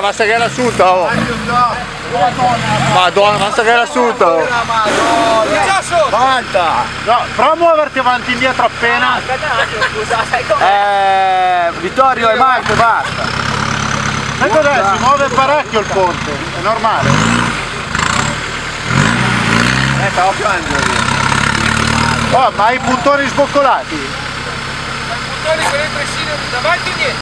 basta che era assunta, oh. Madonna, basta che era assunta, oh. Avanti! No, prova a muoverti avanti e indietro appena. Ah, eh, Vittorio e Marco, basta! Ecco adesso, si muove parecchio il ponte, è normale. Eh, stavo piangendo. Oh, ma hai i puntoni sboccolati? Quelli con le pressine davanti e dietro.